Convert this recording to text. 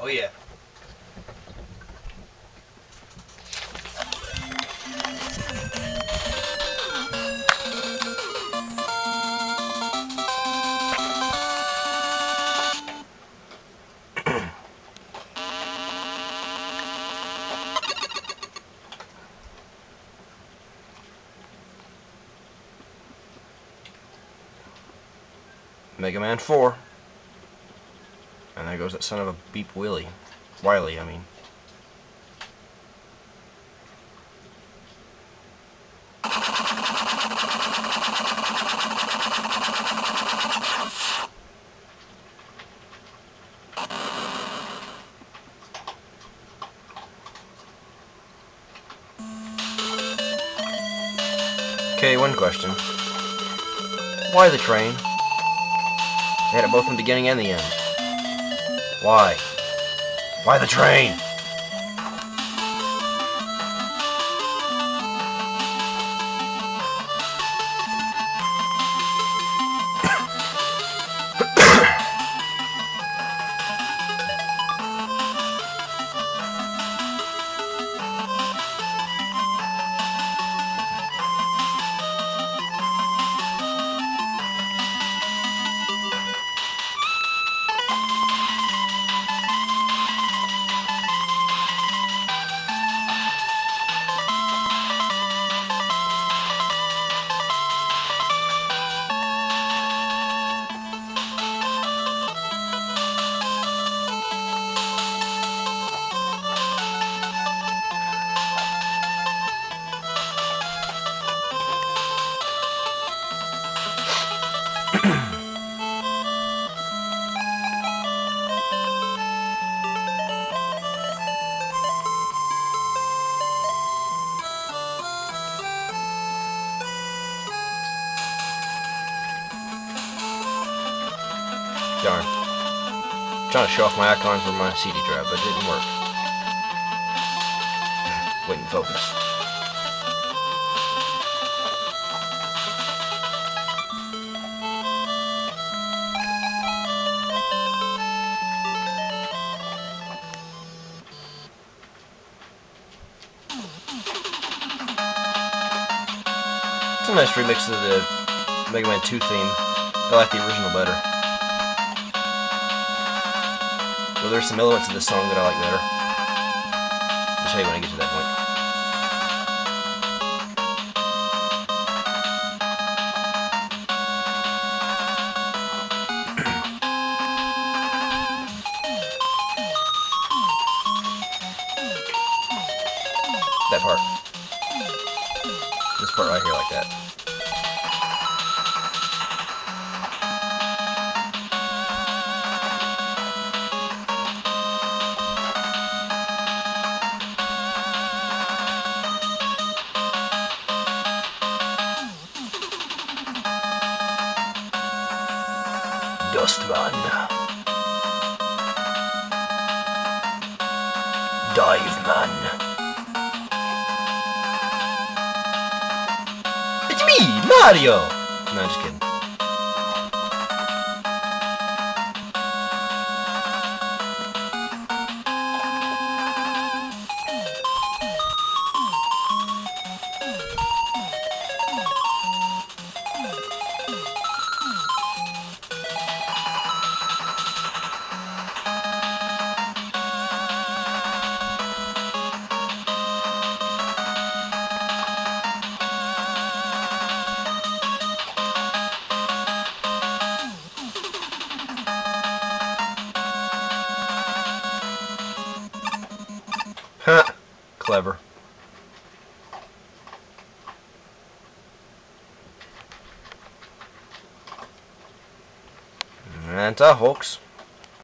Oh yeah. Mega Man 4. Goes that son of a Beep Willie. Wily, I mean. Okay, one question. Why the train? They had it both in the beginning and the end. Why? Why the train? Darn. trying to show off my icon for my CD drive, but it didn't work. Wait and focus. It's a nice remix of the Mega Man 2 theme. I like the original better. Well, there's some elements of the song that I like better. I'll show you when I get to that point. that part. This part right here like that. Dust Man. Dive Man. It's me, Mario! No, I'm just kidding. Clever. And uh, a hoax.